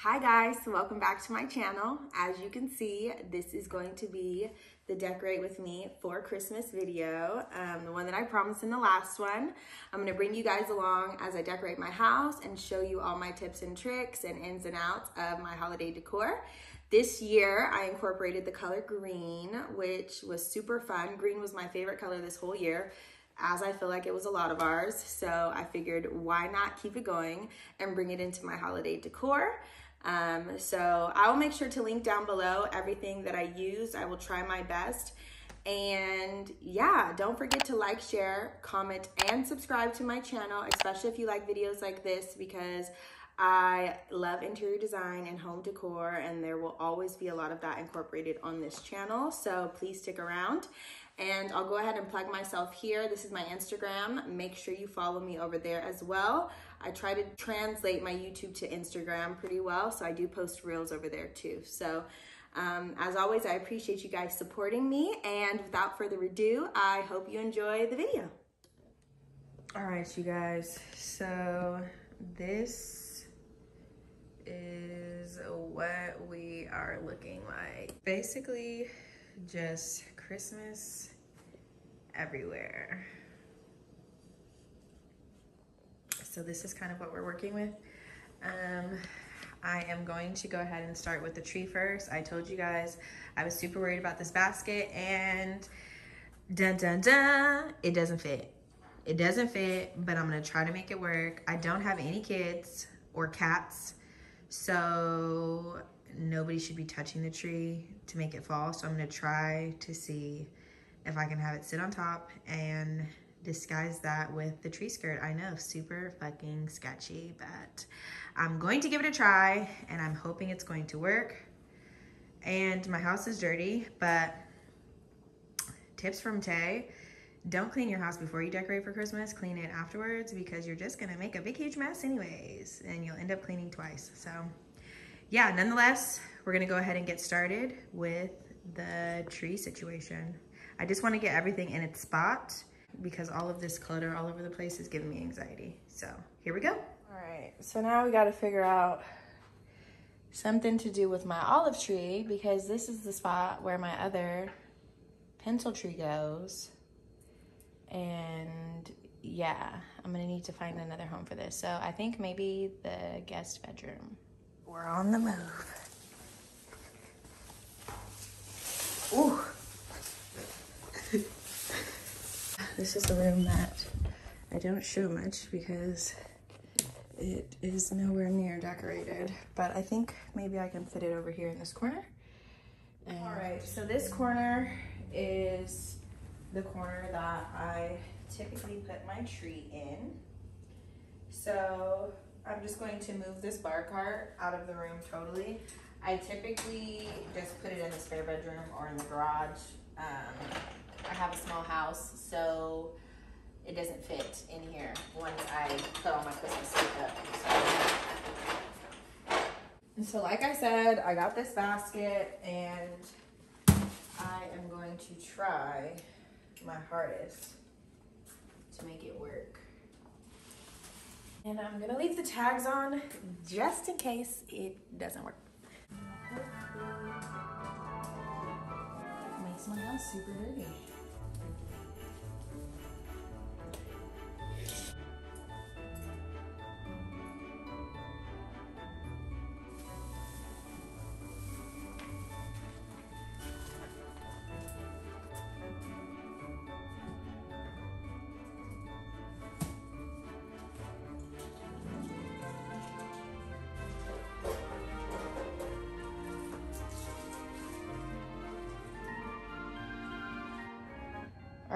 Hi guys, welcome back to my channel. As you can see, this is going to be the Decorate With Me for Christmas video, um, the one that I promised in the last one. I'm gonna bring you guys along as I decorate my house and show you all my tips and tricks and ins and outs of my holiday decor. This year, I incorporated the color green, which was super fun. Green was my favorite color this whole year as I feel like it was a lot of ours. So I figured why not keep it going and bring it into my holiday decor. Um, so I will make sure to link down below everything that I used. I will try my best. And yeah, don't forget to like, share, comment, and subscribe to my channel, especially if you like videos like this because I love interior design and home decor and there will always be a lot of that incorporated on this channel. So please stick around and I'll go ahead and plug myself here. This is my Instagram. Make sure you follow me over there as well. I try to translate my YouTube to Instagram pretty well, so I do post reels over there too. So um, as always, I appreciate you guys supporting me, and without further ado, I hope you enjoy the video. All right, you guys, so this is what we are looking like. Basically, just Christmas everywhere. So this is kind of what we're working with. Um, I am going to go ahead and start with the tree first. I told you guys I was super worried about this basket and dun dun dun, it doesn't fit. It doesn't fit, but I'm gonna try to make it work. I don't have any kids or cats, so nobody should be touching the tree to make it fall. So I'm gonna try to see if I can have it sit on top and disguise that with the tree skirt. I know, super fucking sketchy, but I'm going to give it a try and I'm hoping it's going to work. And my house is dirty, but tips from Tay, don't clean your house before you decorate for Christmas. Clean it afterwards because you're just gonna make a big huge mess anyways and you'll end up cleaning twice. So yeah, nonetheless, we're gonna go ahead and get started with the tree situation. I just wanna get everything in its spot because all of this clutter all over the place is giving me anxiety. So here we go. All right, so now we gotta figure out something to do with my olive tree because this is the spot where my other pencil tree goes. And yeah, I'm gonna need to find another home for this. So I think maybe the guest bedroom. We're on the move. Ooh. this is the room that I don't show much because it is nowhere near decorated, but I think maybe I can fit it over here in this corner. And All right, so this corner is the corner that I typically put my tree in. So I'm just going to move this bar cart out of the room totally. I typically just put it in the spare bedroom or in the garage. Um, I have a small house, so it doesn't fit in here once I put all my Christmas stuff up. So, so like I said, I got this basket and I am going to try my hardest to make it work. And I'm gonna leave the tags on just in case it doesn't work. Makes my house super dirty.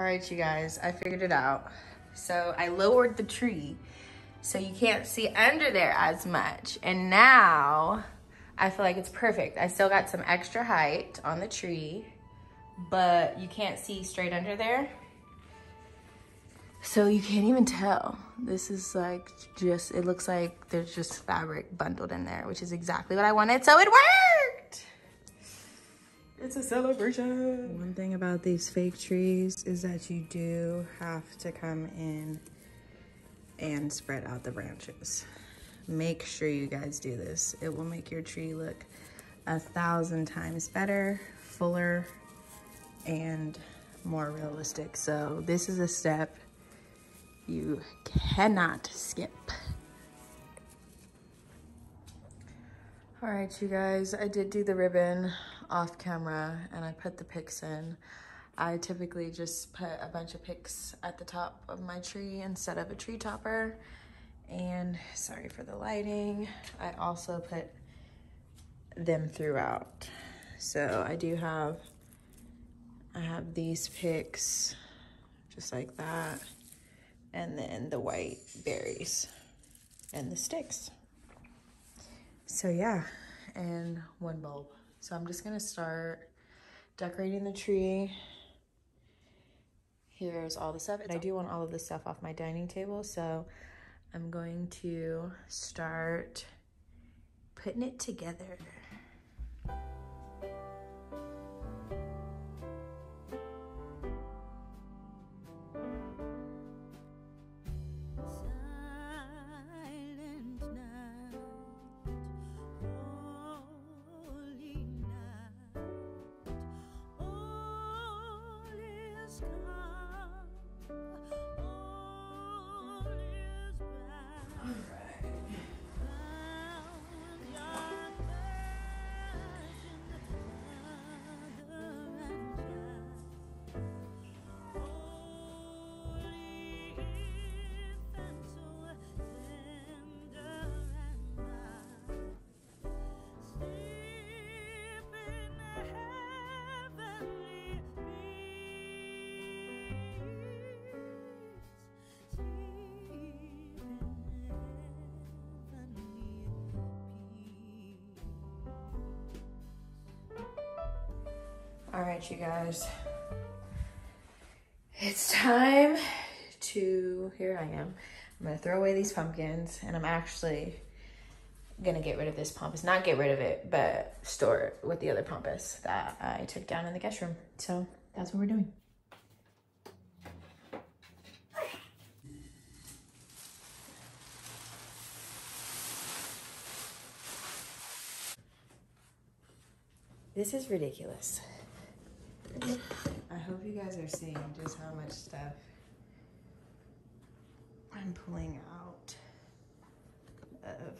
All right, you guys, I figured it out. So I lowered the tree so you can't see under there as much. And now I feel like it's perfect. I still got some extra height on the tree, but you can't see straight under there. So you can't even tell. This is like just, it looks like there's just fabric bundled in there, which is exactly what I wanted. So it worked. It's a celebration. One thing about these fake trees is that you do have to come in and spread out the branches. Make sure you guys do this. It will make your tree look a thousand times better, fuller, and more realistic. So this is a step you cannot skip. All right, you guys, I did do the ribbon off camera and I put the picks in. I typically just put a bunch of picks at the top of my tree instead of a tree topper. And sorry for the lighting. I also put them throughout. So I do have, I have these picks just like that. And then the white berries and the sticks. So yeah, and one bulb. So I'm just gonna start decorating the tree. Here's all the stuff. And I do want all of this stuff off my dining table, so I'm going to start putting it together. Right, you guys. It's time to, here I am. I'm gonna throw away these pumpkins and I'm actually gonna get rid of this pampas. Not get rid of it, but store it with the other pampas that I took down in the guest room. So that's what we're doing. This is ridiculous. I hope you guys are seeing just how much stuff I'm pulling out of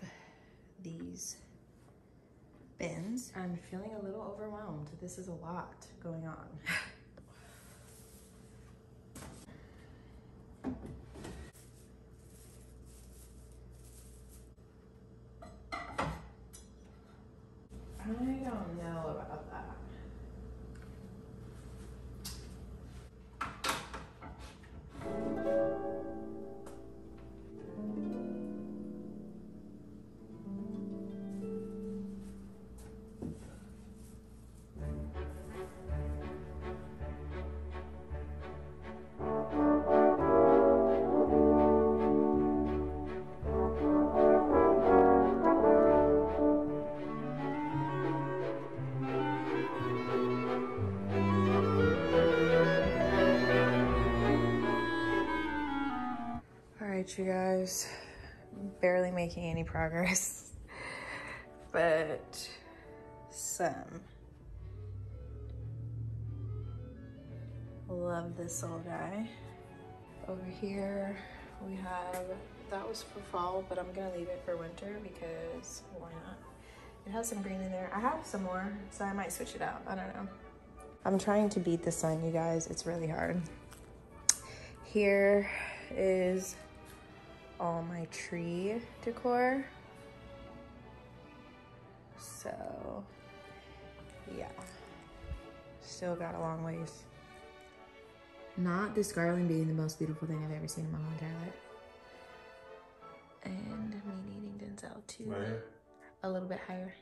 these bins. I'm feeling a little overwhelmed. This is a lot going on. Right, you guys, barely making any progress, but some. Love this little guy. Over here, we have, that was for fall, but I'm gonna leave it for winter because why not? It has some green in there. I have some more, so I might switch it out. I don't know. I'm trying to beat the sun, you guys. It's really hard. Here is all my tree decor. So, yeah. Still got a long ways. Not this garland being the most beautiful thing I've ever seen in my whole entire life. And me needing Denzel too. Right? A little bit higher.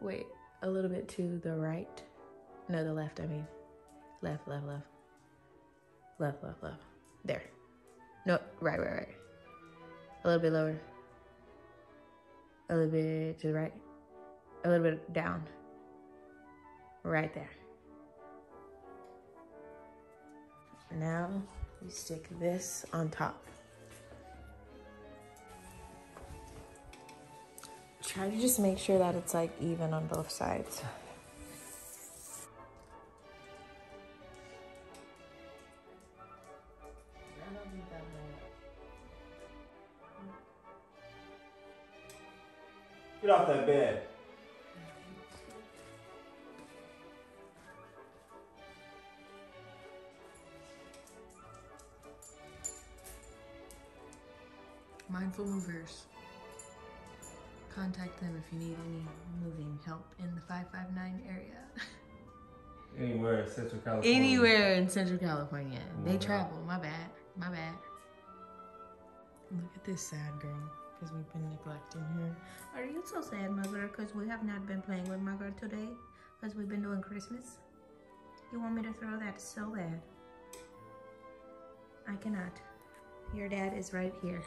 Wait, a little bit to the right. No, the left, I mean. Left, left, left. Left, left, left. There. No, right, right, right. A little bit lower. A little bit to the right. A little bit down. right there. Now you stick this on top. Try to just make sure that it's like even on both sides. Get off that bed. Mindful Movers. Contact them if you need any moving help in the 559 area. Anywhere in Central California. Anywhere in Central California. They Wow. travel. My bad. My bad. Look at this sad girl because we've been neglecting her. Are you so sad, mother? Because we have not been playing with girl today because we've been doing Christmas. You want me to throw that so bad? I cannot. Your dad is right here.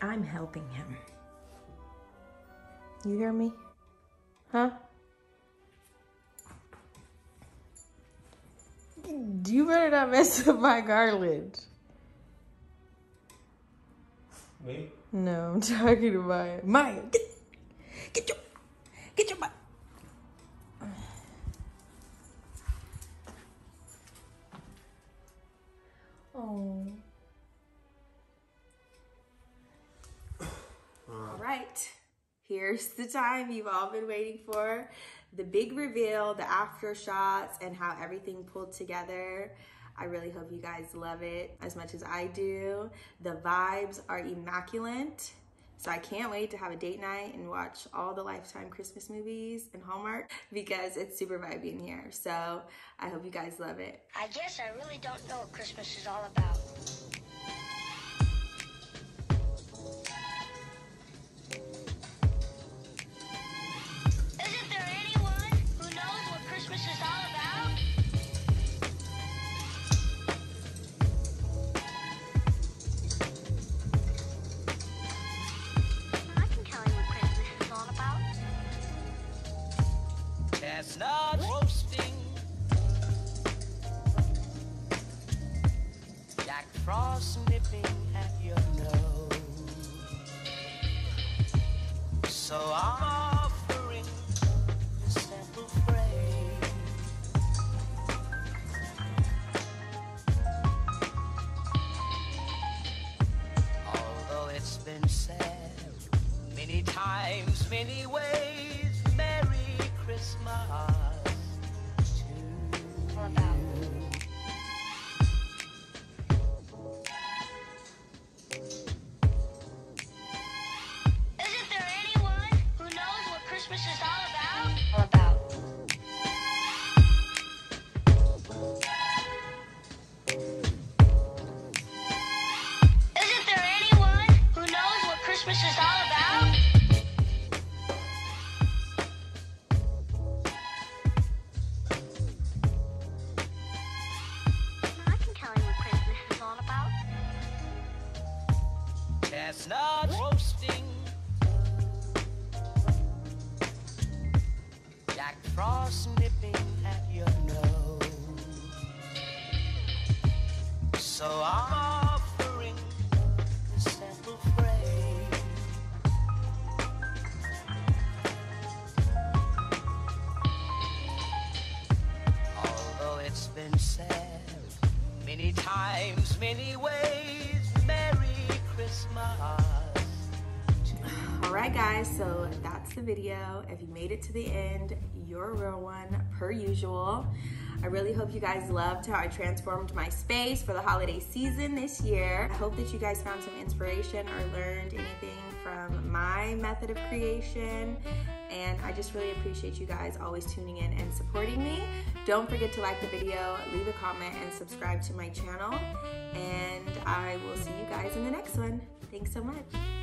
I'm helping him. You hear me? Huh? You better not mess up my garland. Me? No, I'm talking to Maya. Maya, get, get your, get your butt. Oh. All right. Here's the time you've all been waiting for. The big reveal, the after shots, and how everything pulled together. I really hope you guys love it as much as I do. The vibes are immaculate. So I can't wait to have a date night and watch all the Lifetime Christmas movies and Hallmark because it's super vibey in here. So I hope you guys love it. I guess I really don't know what Christmas is all about. So I'm Christmas is all about? All about. Isn't there anyone who knows what Christmas is all about? I can tell you what Christmas is all about. chestnuts roasting. Frost nipping at your nose. So I'm offering this simple phrase. Although it's been said many times, many ways, Merry Christmas. All right, guys, so that's the video. If you made it to the end, you're real one, per usual. I really hope you guys loved how I transformed my space for the holiday season this year. I hope that you guys found some inspiration or learned anything from my method of creation. And I just really appreciate you guys always tuning in and supporting me. Don't forget to like the video, leave a comment, and subscribe to my channel. And I will see you guys in the next one. Thanks so much.